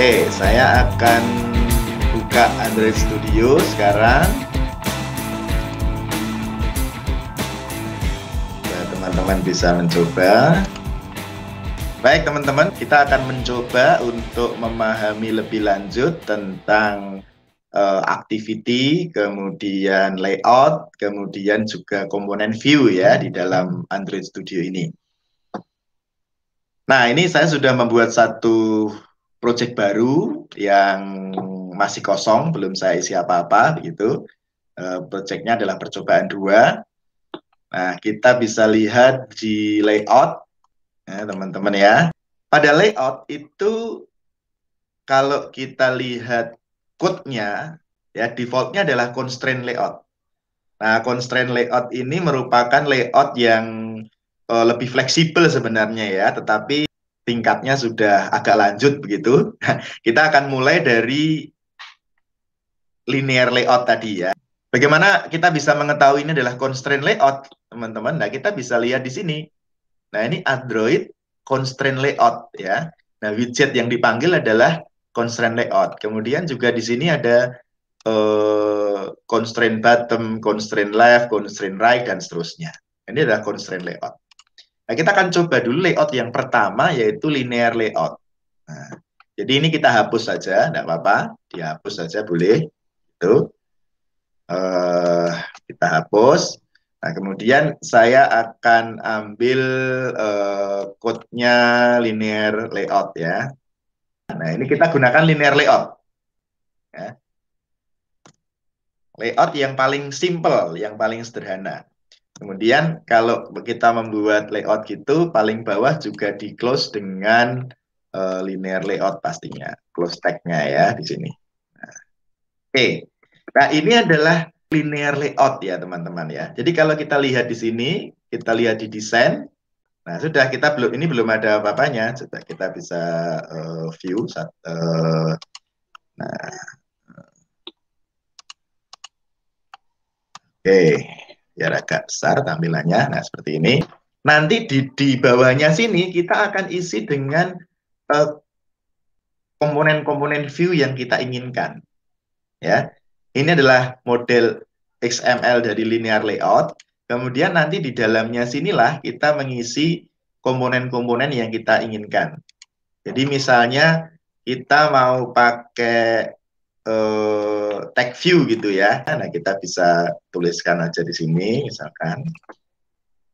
Oke, saya akan buka Android Studio sekarang. Ya, teman-teman bisa mencoba. Baik teman-teman, kita akan mencoba untuk memahami lebih lanjut tentang uh, activity, kemudian layout, kemudian juga komponen view ya di dalam Android Studio ini. Nah, ini saya sudah membuat satu project baru yang masih kosong, belum saya isi apa-apa begitu. Uh, projectnya adalah percobaan dua. Nah, kita bisa lihat di layout ya teman-teman ya. Pada layout itu kalau kita lihat code-nya ya defaultnya adalah constraint layout. Nah, constraint layout ini merupakan layout yang uh, lebih fleksibel sebenarnya ya, tetapi tingkatnya sudah agak lanjut begitu. kita akan mulai dari linear layout tadi ya. Bagaimana kita bisa mengetahui ini adalah constraint layout, teman-teman? Nah, kita bisa lihat di sini. Nah, ini Android constraint layout ya. Nah, widget yang dipanggil adalah constraint layout. Kemudian juga di sini ada uh, constraint bottom, constraint left, constraint right dan seterusnya. Ini adalah constraint layout. Nah, kita akan coba dulu layout yang pertama yaitu linear layout. Nah, jadi ini kita hapus saja, tidak apa-apa, dihapus saja boleh. Itu uh, kita hapus. Nah, kemudian saya akan ambil uh, code-nya linear layout ya. Nah, ini kita gunakan linear layout. Ya. Layout yang paling simple, yang paling sederhana. Kemudian kalau kita membuat layout gitu, paling bawah juga di close dengan uh, linear layout pastinya. Close tag-nya ya di sini. Nah. Oke. Okay. Nah, ini adalah linear layout ya teman-teman ya. Jadi kalau kita lihat di sini, kita lihat di desain, nah sudah kita belum ini belum ada apa-apanya, coba kita bisa uh, view, uh, nah, oke, okay. Biar agak besar tampilannya, nah seperti ini. Nanti di di bawahnya sini kita akan isi dengan komponen-komponen uh, view yang kita inginkan, ya. Ini adalah model XML dari linear layout. Kemudian nanti di dalamnya sinilah kita mengisi komponen-komponen yang kita inginkan. Jadi misalnya kita mau pakai uh, tag view gitu ya. Nah, kita bisa tuliskan aja di sini misalkan.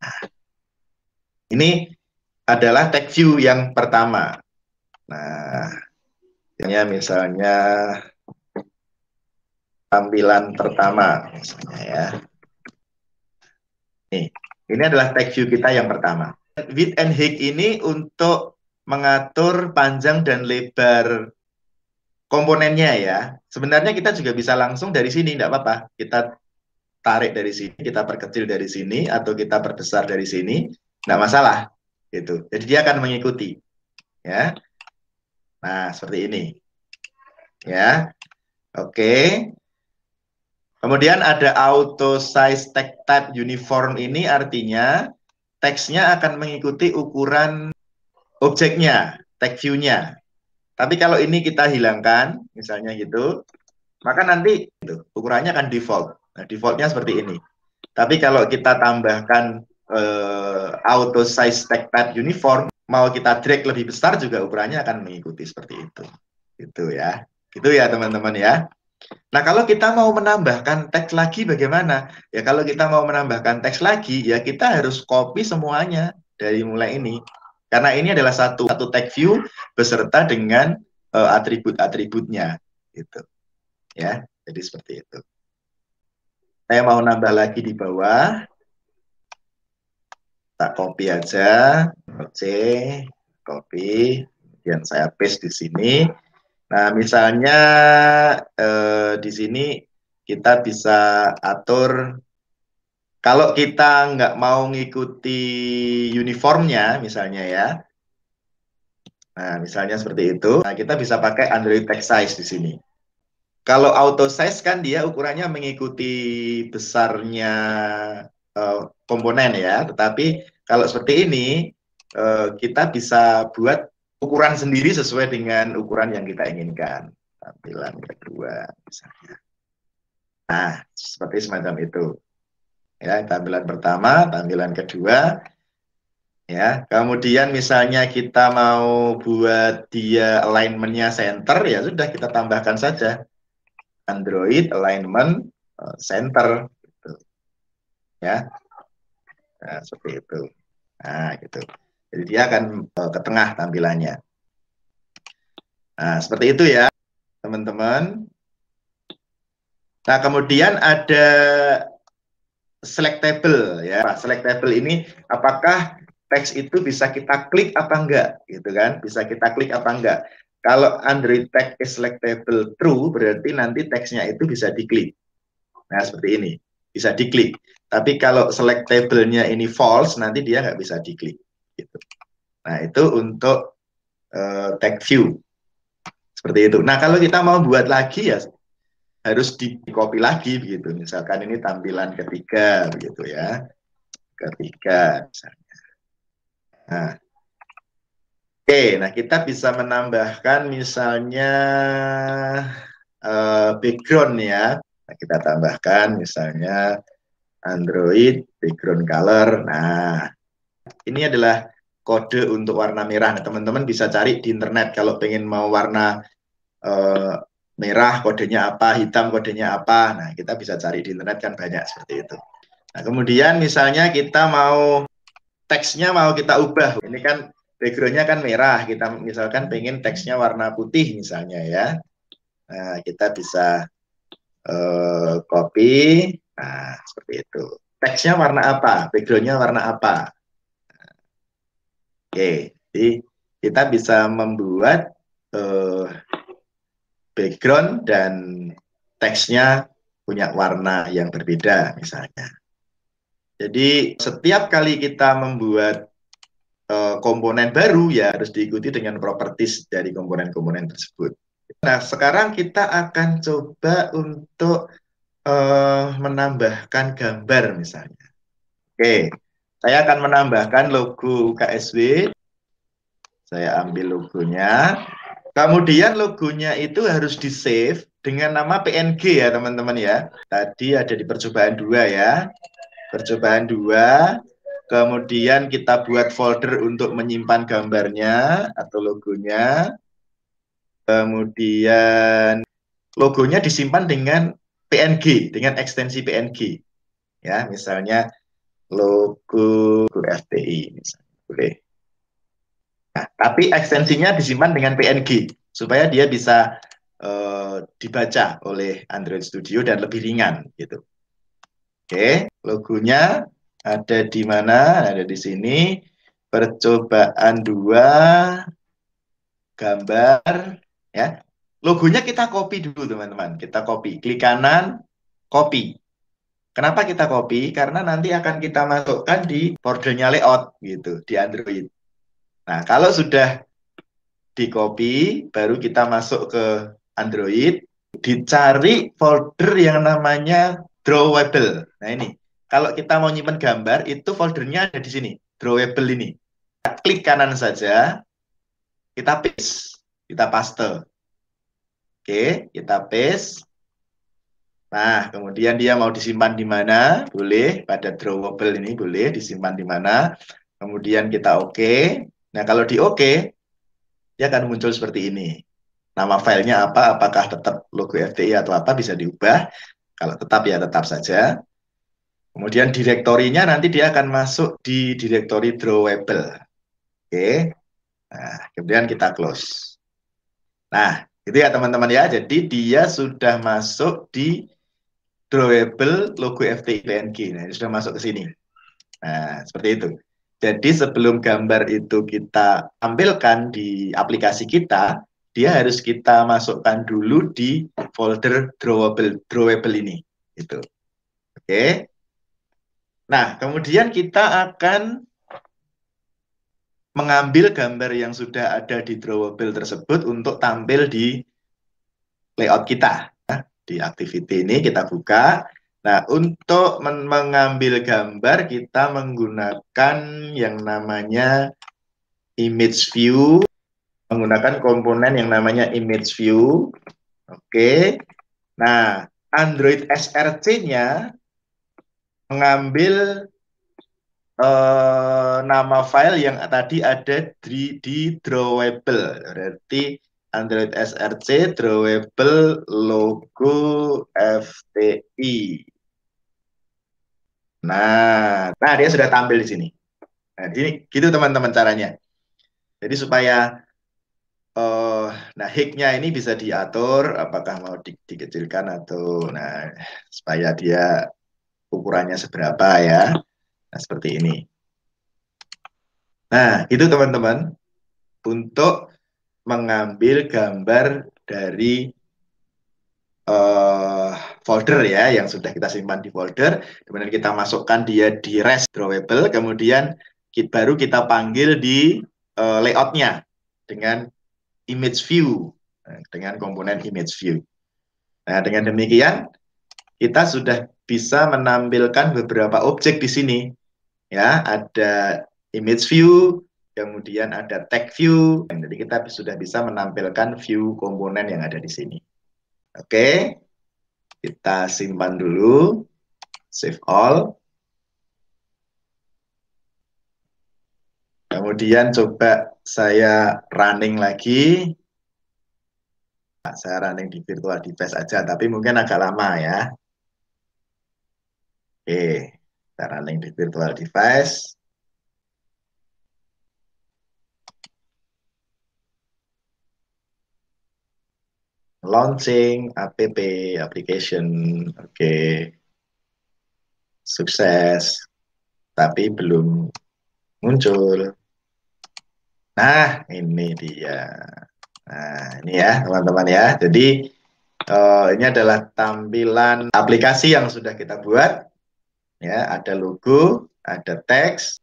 Nah, ini adalah tag view yang pertama. Nah, misalnya tampilan pertama misalnya ya. Nih, ini adalah tag view kita yang pertama. Width and height ini untuk mengatur panjang dan lebar komponennya ya. Sebenarnya kita juga bisa langsung dari sini, tidak apa-apa. Kita tarik dari sini, kita perkecil dari sini, atau kita perbesar dari sini, tidak masalah. Gitu. Jadi dia akan mengikuti. Ya. Nah, seperti ini. Ya. Oke. Kemudian ada auto size tag type uniform ini artinya teksnya akan mengikuti ukuran objeknya, tag view-nya. Tapi kalau ini kita hilangkan, misalnya gitu, maka nanti itu, ukurannya akan default. Nah, defaultnya seperti ini. Tapi kalau kita tambahkan uh, auto size tag type uniform, mau kita drag lebih besar juga ukurannya akan mengikuti seperti itu. Itu ya. Itu ya teman-teman ya. Nah, kalau kita mau menambahkan teks lagi bagaimana? Ya kalau kita mau menambahkan teks lagi, ya kita harus copy semuanya dari mulai ini. Karena ini adalah satu satu tag view beserta dengan uh, atribut-atributnya gitu. Ya, jadi seperti itu. Saya mau nambah lagi di bawah. Tak copy aja. Oke, copy. Kemudian saya paste di sini. Nah, misalnya eh, di sini kita bisa atur kalau kita nggak mau ngikuti uniformnya, misalnya ya. Nah, misalnya seperti itu. Nah, kita bisa pakai Android text size di sini. Kalau auto size kan dia ukurannya mengikuti besarnya uh, komponen ya. Tetapi kalau seperti ini, uh, kita bisa buat ukuran sendiri sesuai dengan ukuran yang kita inginkan. Tampilan kedua misalnya. Nah, seperti semacam itu. Ya, tampilan pertama, tampilan kedua. Ya, kemudian misalnya kita mau buat dia alignmentnya center, ya sudah kita tambahkan saja Android alignment eh, center, gitu. Ya, nah, seperti itu. Nah, gitu. Jadi dia akan uh, ke tengah tampilannya. Nah, seperti itu ya, teman-teman. Nah, kemudian ada selectable ya. Selectable ini apakah teks itu bisa kita klik apa enggak gitu kan? Bisa kita klik apa enggak? Kalau Android tag is selectable true berarti nanti teksnya itu bisa diklik. Nah, seperti ini. Bisa diklik. Tapi kalau selectable-nya ini false nanti dia nggak bisa diklik gitu. Nah, itu untuk uh, tag view. Seperti itu. Nah, kalau kita mau buat lagi ya harus di copy lagi begitu. Misalkan ini tampilan ketiga begitu ya. Ketiga misalnya. Nah. Oke, nah kita bisa menambahkan misalnya uh, background ya. Nah, kita tambahkan misalnya Android background color. Nah, ini adalah kode untuk warna merah. Nah, teman-teman bisa cari di internet kalau pengen mau warna uh, merah kodenya apa, hitam kodenya apa. Nah, kita bisa cari di internet kan banyak seperti itu. Nah, kemudian misalnya kita mau teksnya mau kita ubah. Ini kan backgroundnya kan merah. Kita misalkan pengen teksnya warna putih misalnya ya. Nah, kita bisa uh, copy. Nah, seperti itu. Teksnya warna apa? Backgroundnya warna apa? Oke, jadi kita bisa membuat uh, background dan teksnya punya warna yang berbeda misalnya. Jadi setiap kali kita membuat uh, komponen baru ya harus diikuti dengan properties dari komponen-komponen tersebut. Nah sekarang kita akan coba untuk uh, menambahkan gambar misalnya. Oke, saya akan menambahkan logo KSW. Saya ambil logonya. Kemudian logonya itu harus di save dengan nama PNG ya teman-teman ya. Tadi ada di percobaan dua ya. Percobaan dua. Kemudian kita buat folder untuk menyimpan gambarnya atau logonya. Kemudian logonya disimpan dengan PNG, dengan ekstensi PNG. Ya, misalnya logo FTI misalnya. Boleh. Nah, tapi ekstensinya disimpan dengan PNG supaya dia bisa uh, dibaca oleh Android Studio dan lebih ringan gitu. Oke, logonya ada di mana? Ada di sini. Percobaan dua gambar ya. Logonya kita copy dulu teman-teman. Kita copy. Klik kanan, copy. Kenapa kita copy? Karena nanti akan kita masukkan di foldernya layout gitu di Android. Nah, kalau sudah di copy, baru kita masuk ke Android, dicari folder yang namanya drawable. Nah, ini. Kalau kita mau nyimpen gambar, itu foldernya ada di sini, drawable ini. Klik kanan saja, kita paste, kita paste. Oke, kita paste. Nah, kemudian dia mau disimpan di mana? Boleh pada drawable ini boleh disimpan di mana. Kemudian kita oke. Okay. Nah, kalau di oke, dia akan muncul seperti ini. Nama filenya apa? Apakah tetap logo FTI atau apa bisa diubah? Kalau tetap ya tetap saja. Kemudian direktorinya nanti dia akan masuk di direktori drawable. Oke. Okay. Nah, kemudian kita close. Nah, itu ya teman-teman ya. Jadi dia sudah masuk di drawable logo FTI PNG. Nah, ini sudah masuk ke sini. Nah, seperti itu. Jadi sebelum gambar itu kita tampilkan di aplikasi kita, dia harus kita masukkan dulu di folder drawable drawable ini. Itu. Oke. Nah, kemudian kita akan mengambil gambar yang sudah ada di drawable tersebut untuk tampil di layout kita di activity ini kita buka. Nah, untuk men mengambil gambar kita menggunakan yang namanya image view menggunakan komponen yang namanya image view. Oke. Nah, Android SRC-nya mengambil uh, nama file yang tadi ada di, di drawable. Berarti Android SRC drawable logo FTI. Nah, nah dia sudah tampil di sini. Nah, ini gitu teman-teman caranya. Jadi supaya uh, nah hiknya ini bisa diatur apakah mau di, dikecilkan atau nah supaya dia ukurannya seberapa ya. Nah, seperti ini. Nah, itu teman-teman untuk mengambil gambar dari uh, folder ya yang sudah kita simpan di folder, kemudian kita masukkan dia di rest drawable, kemudian kita, baru kita panggil di uh, layoutnya dengan image view, nah, dengan komponen image view. Nah dengan demikian kita sudah bisa menampilkan beberapa objek di sini, ya ada image view, kemudian ada tag view. Jadi kita sudah bisa menampilkan view komponen yang ada di sini. Oke, kita simpan dulu, save all. Kemudian coba saya running lagi. Nah, saya running di virtual device aja, tapi mungkin agak lama ya. Oke, kita running di virtual device. Launching app application. Oke. Okay. sukses. Tapi belum muncul. Nah ini dia. Nah ini ya teman-teman ya. Jadi uh, ini adalah tampilan aplikasi yang sudah kita buat. Ya ada logo ada teks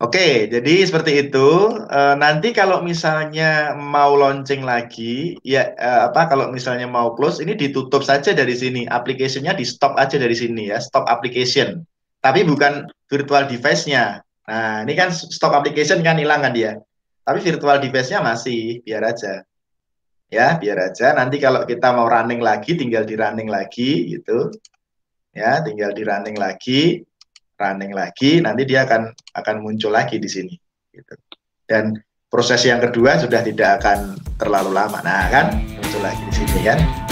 Oke, jadi seperti itu. E, nanti kalau misalnya mau launching lagi, ya e, apa? Kalau misalnya mau close, ini ditutup saja dari sini. Aplikasinya di stop aja dari sini ya, stop application. Tapi bukan virtual device-nya. Nah, ini kan stop application kan hilang kan dia. Tapi virtual device-nya masih, biar aja. Ya, biar aja. Nanti kalau kita mau running lagi, tinggal di running lagi gitu. Ya, tinggal di running lagi running lagi, nanti dia akan akan muncul lagi di sini. Gitu. Dan proses yang kedua sudah tidak akan terlalu lama. Nah kan muncul lagi di sini kan.